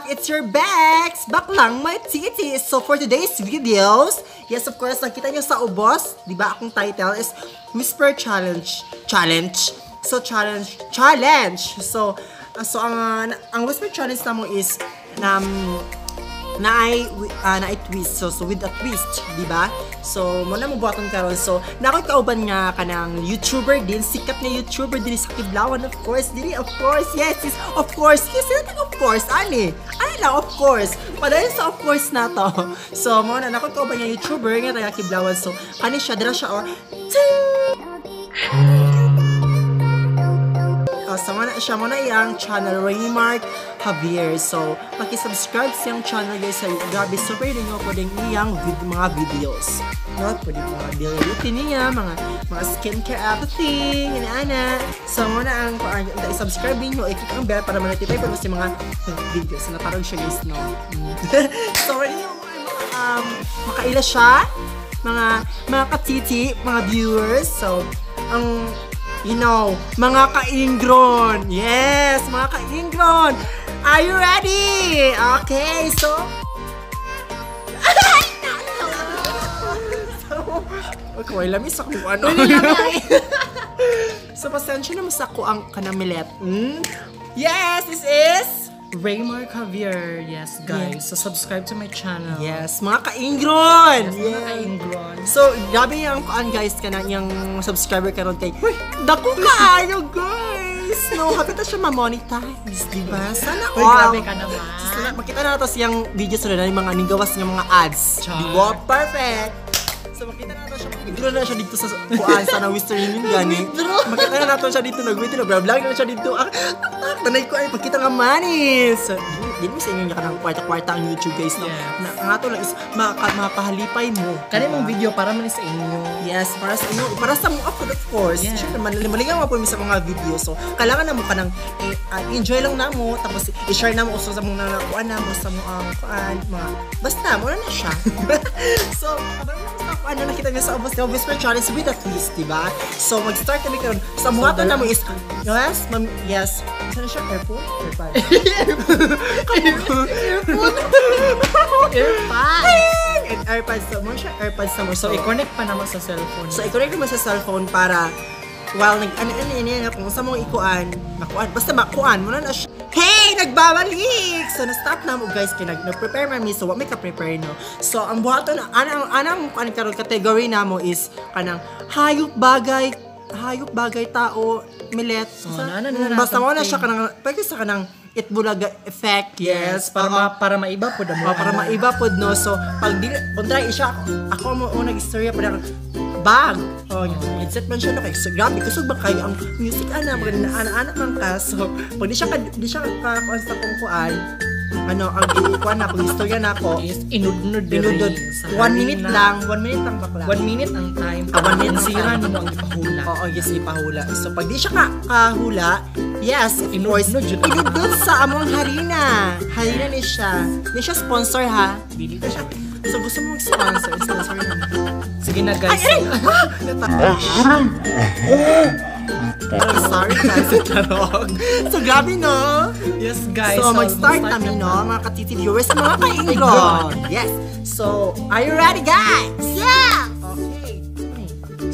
up? It's your Bex! Baklang my titties! So for today's videos, yes of course, nakita nyo sa ubos, di ba akong title is Whisper Challenge. Challenge? So challenge, challenge! So, uh, so ang, ang Whisper Challenge na mo is, um, na ay uh, na ay twist. So so with a twist di ba? So mo na mo buhaton karon. So nakoy kauban nga kanang YouTuber din. Sikat nga YouTuber din sa Kiblawan of course. Dili of course. Yes is of course. Yes of course. Ani ani lang of course. Padayon sa of course na to. So mo na nakoy kauban nga YouTuber nga taga Kiblawan so kani siya dira siya or Uh, sa mga siya mo na iyang channel Raymark Javier. So, paki-subscribe sa iyang channel guys. Sa grabe super din ko din iyang vid mga videos. No, pwede mga daily niya, mga mga skincare everything, ina-ana. So, mo na ang uh, subscribe niyo, i-click ang bell para ma-notify po sa mga videos na parang siya guys, no? so, ready yung um, makaila siya, mga mga katiti, mga viewers. So, ang you know, mga ka-ingron. Yes, mga ka-ingron. Are you ready? Okay, so... Okay, lamis ako ano. so, pasensya naman sa ko ang kanamilet. Mm? Yes, this is... Raymar Javier, yes guys. Yes. So subscribe to my channel. Yes, mga ka-ingron. Yes, mga ka-ingron. So, grabe yung kuan guys ka na yung subscriber karon kay. Uy, dako kaayo guys. No, happy ta siya ma-monetize, di ba? Sana Uy, all. grabe ka naman. Sana makita na nato siyang videos na yung mga nigawas niya mga ads. Char. Di ba? Perfect. So makita na nato siya, mag-withdraw na siya dito sa kuan sa na Western Union gani. Makita na nato siya dito nag-withdraw, vlog na siya dito. Ah, ah, tanay ko ay pagkita nga money. So, di mo sa inyo kanang kwarta-kwarta ang YouTube guys no. Na nga to lang is maka, mapahalipay mo. Kani mong video para man sa inyo. Yes, para sa inyo, para sa mga upload of course. Yeah. Siyempre, man, maligaw po sa mga video. So, kailangan na mo ka ng eh, ah, enjoy lang na mo, tapos i-share na mo uso sa mga nakuha na mo, sa mga kuan, mga, basta, muna na siya. so, abang lang sa na nakita niyo sa ubos ni Whisper Challenge with a twist, di ba? So, mag-start kami karon Sa mga so, na mo is, yes, ma'am, yes. Saan siya? Airport? Airport. Earpod! And AirPods sa mo siya, AirPods sa mo. So, i-connect pa naman sa cellphone. So, i-connect mo sa cellphone para while nag ano ano ano ano kung sa mong ikuan, makuan, basta makuan mo na na. Hey! Nagbabalik! So, na-stop na mo guys, kaya nag- nag-prepare man mi, so what may ka-prepare no. So, ang buhaton, anang, anang, anang karon category na mo is, kanang, hayop bagay, hayop bagay tao, milet. Oh, na- na- na- basta mo na siya kanang, pwede sa kanang, itbulaga effect, yes. Yes, para, ma- para maiba po damo. Oh, para maiba pod no. So, pag di kontra isya ako mo unang istorya pa bag. Oh, headset man siya no kay so, grabe kusog ba kayo ang music ana mga ana-ana man ka. So, pag di siya ka, di siya ka sa kung kuan, ano, ang ikuan na pag istorya na ako. is inudnud Binudod. Sa One minute lang, one minute lang bakla. One minute ang time. Ah, one minute ang Sira mo ang ipahula. Oo, yes, ipahula. So, pag di siya ka kahula, yes, of course, inudnod sa among harina. Harina ni siya. Di siya sponsor, ha? Bili ka siya. So, gusto mo mag-sponsor? Sponsor naman. Sige na guys. Ay, Ay, sorry guys, tarog. So, grabe, no? yes guys. So, mag-start kami, no? Mga katiti viewers, mga kaingron. Yes. So, are you ready, guys? Yeah!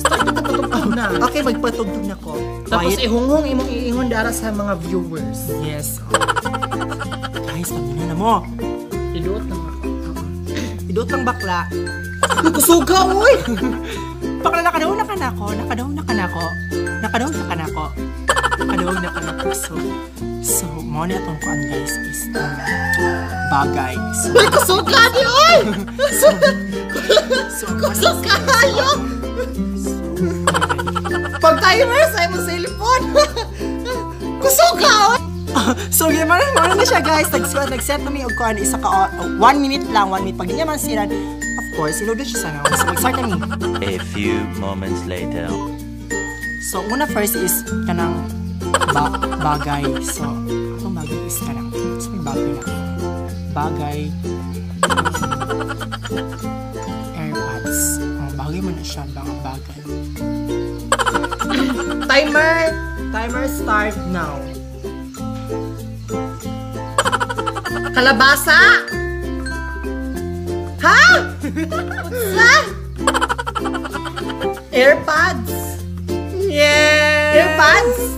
Okay. Na magpatugtog na ko. Tapos Quiet. ihungong imong iingon dara sa mga viewers. Yes. Guys, pamina na mo. Iduot na ako. Idot ang bakla. Kusuga, uy! Bakla, nakadaw na ka na ako. Nakadaw na ka na ako. Nakadaw na ka na ako. Nakadaw na ka na ako. So, so, mo na itong kuan guys is um, bagay. So, Ay, kusuga di oy! so, Kusuga kayo! Pag timer sa imong cellphone. Kusuga oy! so, yun, mo na na siya guys. Nag-set, nag-set na may og kuan isa ka, uh, one minute lang, one minute. Pag niya man siran, of course, sinudod siya sa naman. So, mag-start na mi. A few moments later. So, una first is kanang ba bagay. So, ang bagay is kanang, so may bagay na. Bagay, AirPods. Ang bagay man na siya, mga bagay. Timer! Timer start now. Kalabasa! Ha? Sa? Airpods! Yes! Earbuds?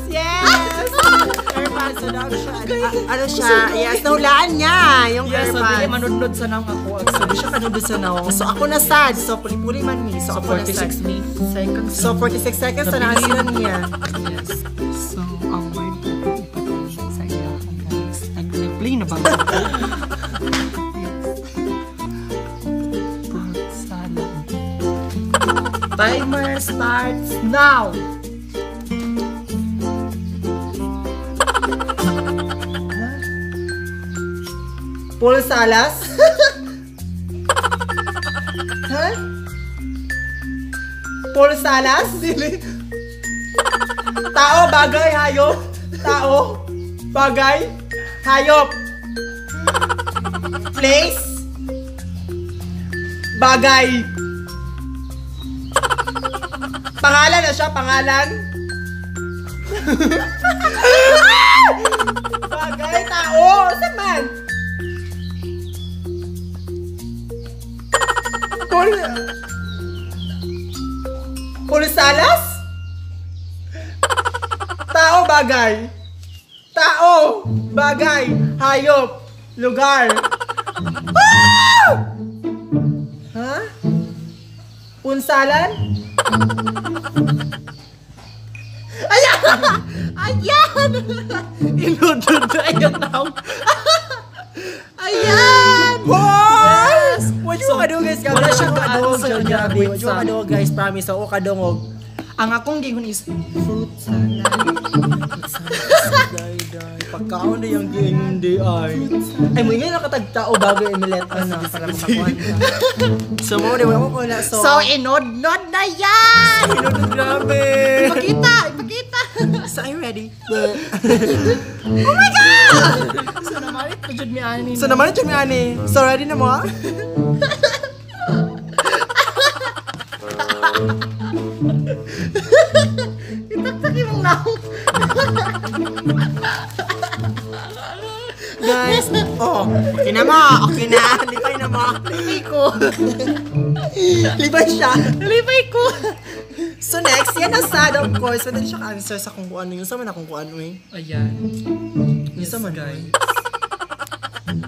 Yes! So daw siya. a- ano siya? Yes, nahulaan niya yung Yes, so dili airpods. manunod sa nang ako. So, di siya kanunod sa nawang. So, ako na sad. So, puli-puli man ni. So, So, ako na sad. 46 minutes, seconds. So, 46 seconds na nakasira niya. yes. So, ang word ko ipatulong sa iya guys. Nag-play na ba? Fruit salad. Timer starts now! Paul Salas? ha? Paul Salas? Dili. Tao, bagay, hayop. Tao, bagay, hayop. Place, bagay. Pangalan na siya, pangalan. bagay, tao, saan man? Paul... Paul Salas? Tao, bagay. Tao, bagay, hayop, lugar. Ah! Ha? Punsalan? Ayan! Ayan! Inudod na yun. Ayan! Yes! So, kadungog guys. wala Wala siyang kadungog. answer, Grabe. grabe. Siyang kadungog guys. Promise. Ako kadungog. Ang akong gingon is fruit salad. Pagkaon na yung gingon di ay. Ay, mo nga nakatagtao bago Emilet. Ano, para makakuha. So, mo, di wala ko na. So, So, inod-nod na yan! Pinunod, grabe. Ipakita! Ipakita! So, I'm ready. So, namalit pa dyan mi ani. So, naman ito ani. So, ready na mo? Ah? Itaktak yung naong. Guys, oh, okay na mo. Okay na. Lipay na mo. Lipay ko. Lipay siya. Lipay ko. So next, yan ang sad of course. Pwede siya answer sa kung ano yun. Sa man akong kung ano eh. Ayan. Yes, man guys.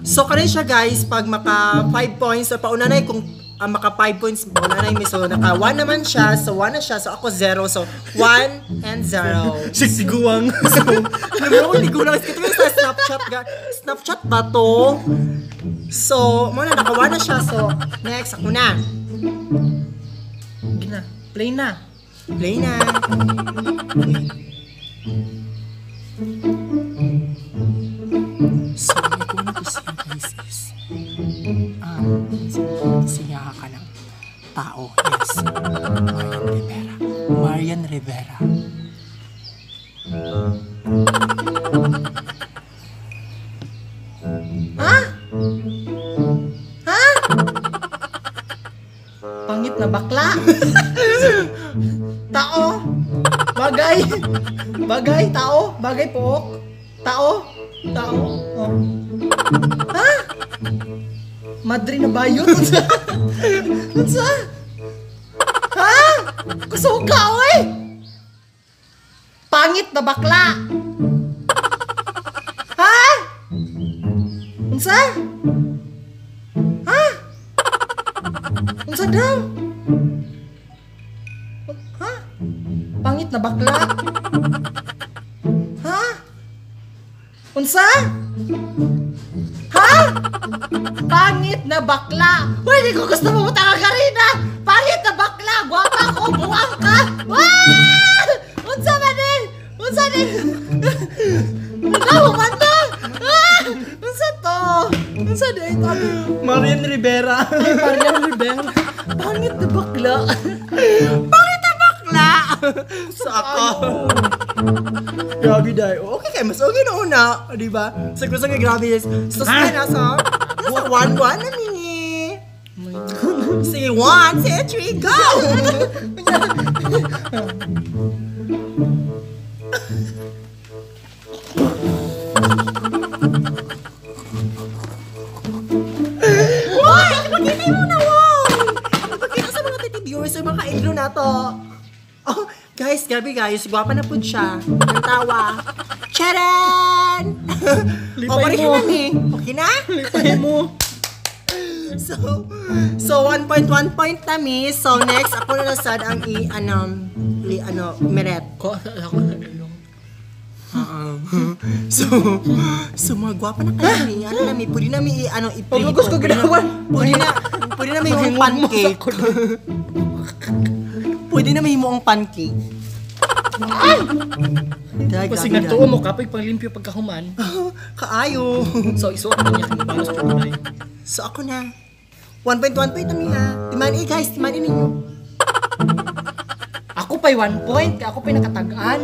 So kanin siya guys, pag maka 5 points, so pauna na kung ah, maka 5 points, pauna na yung so naka 1 naman siya, so 1 na siya, so ako 0, so 1 and 0. Siguang. So, alam mo, hindi ko lang, kita mo sa Snapchat, ga, Snapchat ba to? So, muna, naka 1 na siya, so next, ako na. Gina. Play na. Play na. So, tao. Yes. Marian Rivera. Marian Rivera. Ha? Ha? Pangit na bakla. tao. Bagay. Bagay, tao. Bagay po. Tao. Tao. Oh. Ha? Madre na bayot. Pangit na bakla. Ha? Unsa? Ha? Unsa daw? Ha? Pangit na bakla? Ha? Unsa? Ha? Pangit na bakla. Uy, di ko gusto mo ka Bakit na bakla? so ako. grabe dahil. Okay kay mas okay na una. Di ba? So gusto nga grabe is. Sa sa. Nasa one one na mini. Sige, one, two, three, go! To. Oh, guys, grabe guys. Gwapa na po siya. Ang tawa. Charan! Lipay oh, mo. na ni. Okay na? Lipay mo. So, so 1.1 point kami. So, next, ako na nasad ang i, ano, i, ano, meret. Ko, ako na ilong. So, so mga gwapa na kayo ni. Ano na mi, pwede na mi, ano, iprito. Pagkagos ko ginawa. Pwede na, pwede na mi yung pancake. Pwede na mi mo ang pancake. Ay! Kasi nagtuo mo kapag paglimpyo pagkahuman. Kaayo. So, isuot mo niya kung paano sa. So, ako na. 1.1 point na mi ha. Timan eh guys, timan eh ninyo. Ako pa'y one point, kaya ako pa'y nakatagaan.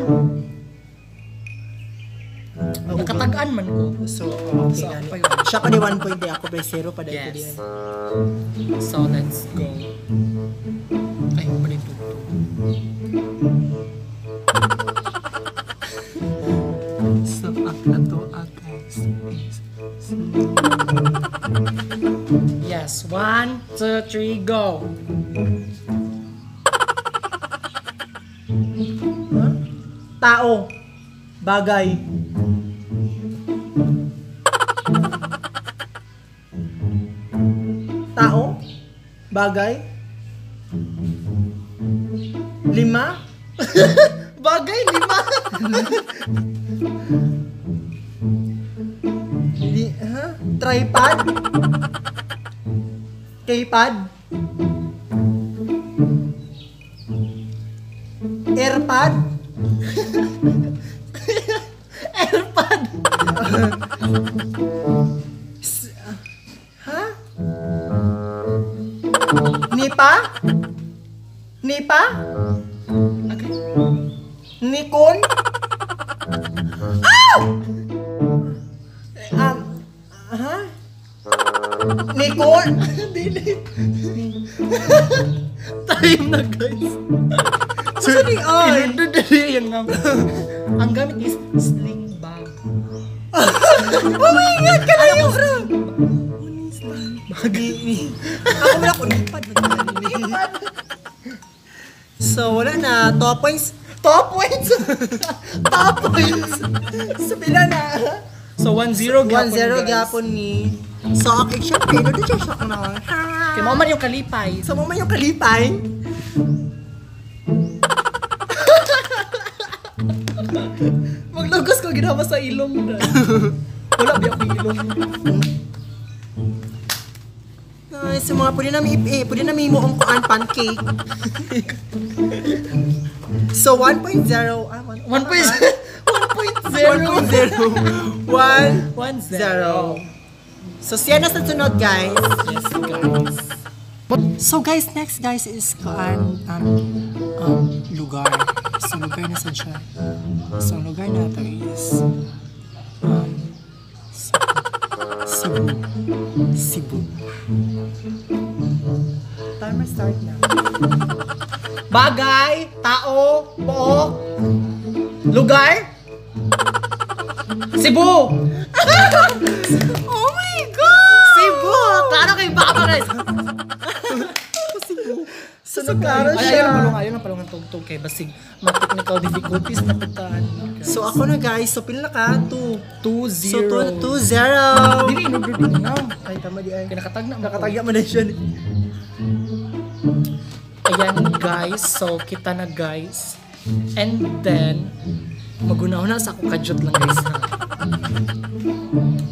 Nakatagaan man ko. So, So, okay ako na. pa'y one. Siya pa di 1 point eh. Ako pa 0 pa dahil ko Yes. diyan. So, let's go. Ay, pa rin tuto. So, ako to, ah, guys. Yes, one, two, three, go. Tao. Bagay. Tao. Bagay. Lima. Bagay, lima. Li, ha? Tripod. Keypad. Airpod. Na yung nga. Ang gamit is sling bag. Oh my God! Kalayo, bro! Bagay. Ako wala ko nipad. So, wala na. Top points. Top points! Top points! Sabila na. So, 1-0 1-0 gapon ni. So, okay, syempre, dito siya naman. Kaya mo man yung kalipay. So, mo man yung kalipay. Maglugos ko ginawa sa ilong na. Wala ba ako ilong? Ay, so mga pwede namin eh, pwede namin mo ang kuan pancake. so 1.0 ah 1.0 1 point. 1.0. 1.0 1 1-0. So siya na sa sunod guys. Yes, guys. So guys, next guys is kuan um, um lugar. So lugar na sa siya. So ang lugar na to is um Cebu. Cebu. Timer start na. Bagay, tao, pook, lugar, Cebu! Oh my God! Cebu! Klaro kayo baka Sunod klaro Ay, ayaw na palungan, ayaw na palungan tugtog kay basig mga technical difficulties na putaan. So ako na guys, so pila ka? 2. 2-0. So 2 2-0. Dili, din nga. Ay, tama di ay. Kaya nakatag na. Nakatagya mo na siya. Ayan guys, so kita na guys. And then, magunaw na sa ako kadyot lang guys ha.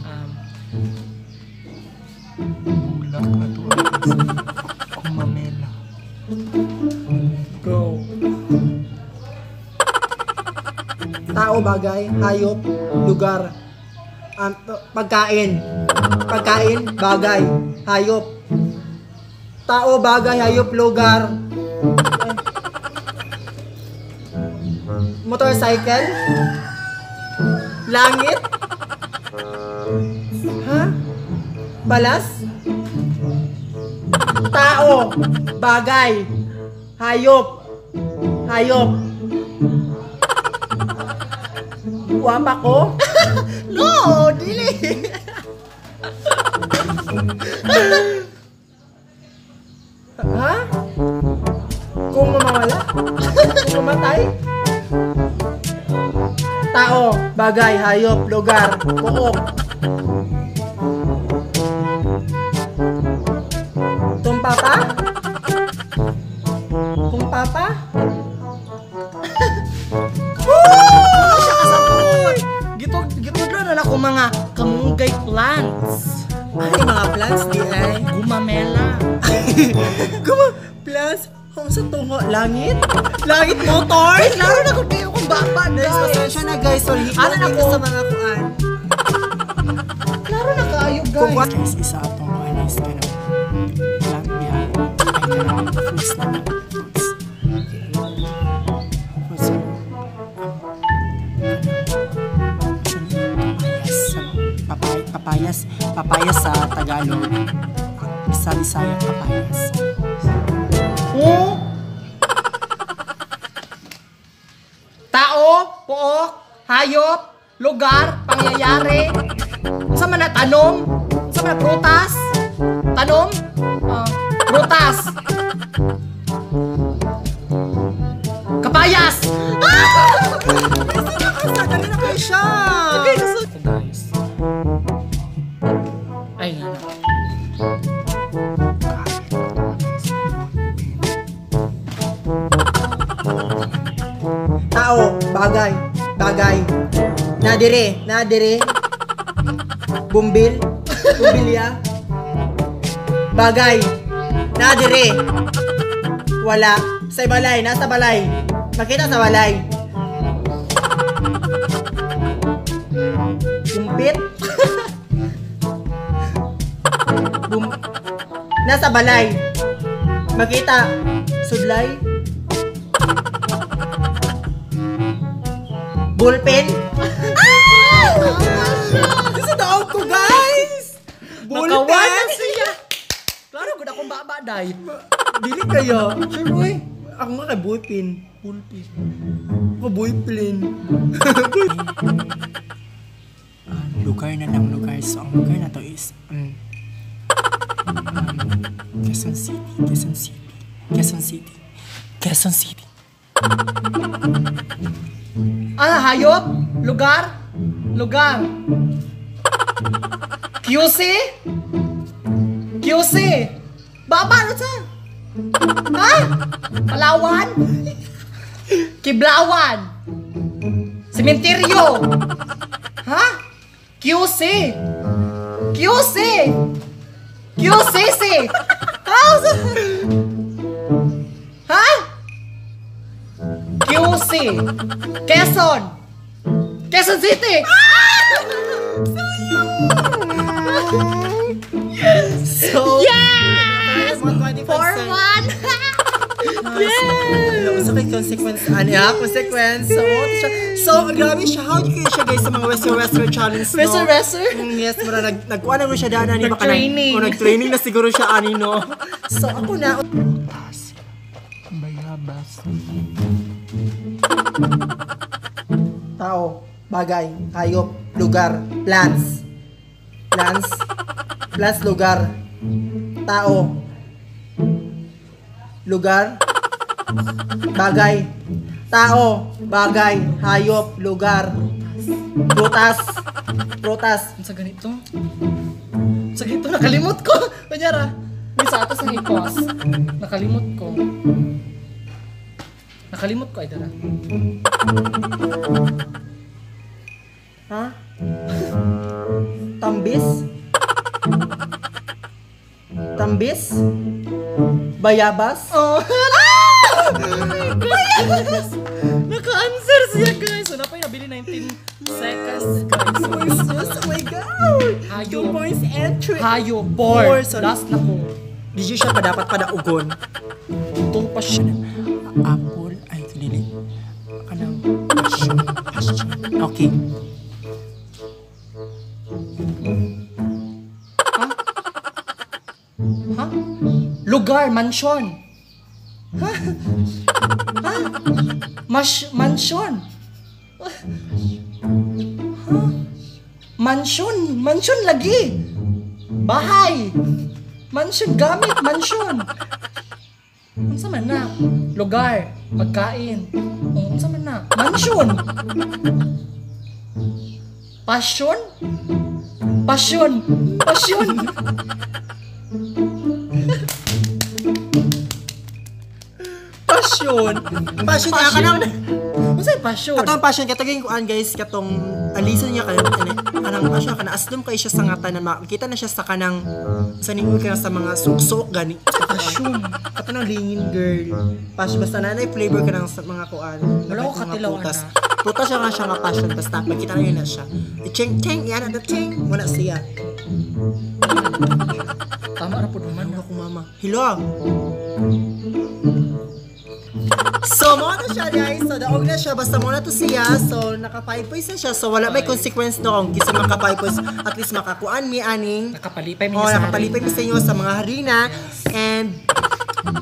Um, Bulak ka to. Go. Tao, bagay, hayop, lugar. Um, pagkain. Pagkain, bagay, hayop. Tao, bagay, hayop, lugar. Motorcycle? Langit? Ha? Balas? Tao, bagay, hayop, hayop. Guwapa ko? no, dili. ha? Kung mamawala? Umatay? Tao, bagay, hayop, lugar, buok. Tumpapa? Tumpapa? Gito, gito na ako mga kamunggay plants. Ay, mga plants di ay. Gumamela. Guma, plants. Kung sa tungo, langit? Langit motor? Laro na kung kayo kung baba, Guys, guys. pasensya na guys. Sorry, Ano na ko? sa mga kuan. Laro na kayo, Kung guys. what? Guys, isa atong ano is papayas. Papayas sa Tagalog. Sa Bisaya, papayas. Oh. Tao, pook, hayop, lugar, pangyayari. Sa man tanom? Sa man prutas? Tanom? Ah, prutas. Kapayas! Ah! Dali na kayo siya! Tao, bagay, bagay. Nadire, nadire. Bumbil, bumbilya. Bagay, nadire. Wala. Sa balay, nasa balay. Makita sa balay. Gumpit. Bum nasa balay. Makita. Sudlay. Bullpen? Kasi daw ko, guys! Nakawan siya! Klaro, gud akong baba, day. Dili kayo. Sure, boy. Ako nga kay bullpen. Bullpen. Ako bullpen. Um, lugar na ng lugar. So, ang lugar na to is um, um, Quezon City. Quezon City. Quezon City. Quezon City. Ah, hayop? Lugar? Lugar. QC? QC? Baba, ano sa? Ha? Palawan? Kiblawan? Sementeryo? Ha? QC? QC? QCC? Ha? QC. Quezon. Quezon City. So, Yes! 125 For cents. one. Yes! Sa kay consequence, ano ya? Consequence. So, siya. So, grabe siya. How do you siya guys sa mga Western Western challenge, no? Mr. Wrestler. Mm, yes, mura nag nagkuha na siya dana ni baka Nag-training. O nag-training na siguro siya ani no. So ako na Tas. Bayabas. Tao, bagay, hayop, lugar, plants. Plants. Plants lugar. Tao. Lugar. Bagay. Tao, bagay, hayop, lugar. Prutas. Prutas. Sa ganito. Sa ganito, nakalimot ko. Kunyara, may sa atas ang ipos. Nakalimot ko. Nakalimot ko, ay dara. Ha? Tambis? Tambis? Bayabas? Oh. Bayabas! Naka-answer siya, guys. So, napay nabili 19 seconds, guys. Yes, oh my God! Hayop. Two points entry. Hayo, Four, board. sorry. Last na ko. Di siya pa dapat padaugon. Ito pa siya. Apple. Okay. Ha? Lugar, mansion. Ha? Ha? Mas, mansion. Ha? Mansion, mansion lagi. Bahay. Mansion gamit, mansion. Unsa man na? Lugar, pagkain. Oh, Unsa man na? Mansion. Passion? Passion. Passion. Passion. Passion niya ka yung passion? Katong passion katong kuan guys katong alisan niya kayo ano kanang passion kana asdom kay siya sa ngata na makita na siya sa kanang sa ningoy ka sa mga suksok gani. Passion. Katong lingin girl. Passion basta nanay flavor ka ng sa mga kuan. Wala ko katilaw, ana. putas siya nga siya nga passion basta makita na yun na siya. I-cheng cheng yan na cheng. Wala siya. Tama ra pud man. ano ako mama hello So, mo na siya guys. So, daog na siya. Basta mo na to siya. So, naka 5 points na siya. So, wala may consequence no kung kisa maka 5 points. At least makakuan mi aning. Nakapalipay mi sa nakapalipay mi sa inyo sa mga harina. And,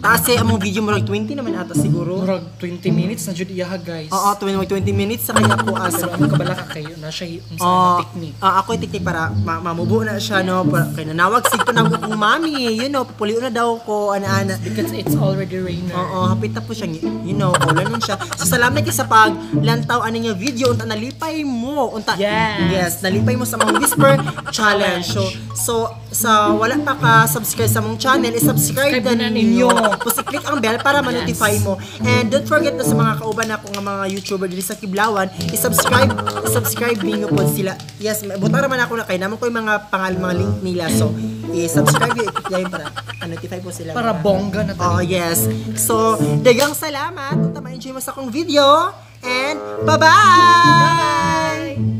kasi among video mo like 20 naman ata siguro. Murag 20 minutes na jud iyaha guys. Oo, 20, 20 minutes sa kanya po as. Pero ang kabala ka kayo na siya Oh, na technique. ah, ako yung technique para ma mamubo na siya, no? Para, kaya nanawag sig pa na ako kung mami, you know, pupuliw na daw ko, ana-ana. Because it's already rainer. Oo, hapit na po siya, you know, ulan nun siya. So, salamat kayo sa pag lantaw ano niya video, unta nalipay mo, unta, Yes. yes, nalipay mo sa mga Whisper Challenge. So, so sa wala pa ka subscribe sa mong channel, i-subscribe Subscribe na ninyo. Tapos i-click ang bell para ma-notify mo. And don't forget na sa mga kauban ako nga mga YouTuber dito sa Kiblawan, i-subscribe, i-subscribe ninyo po sila. Yes, butang naman ako na kay naman ko yung mga pangal mga link nila. So, i-subscribe yun, i-click yun para ma-notify po sila. Para bongga na Oh, tayo. yes. So, dagang salamat. Kung ma-enjoy mo sa akong video. And, bye-bye!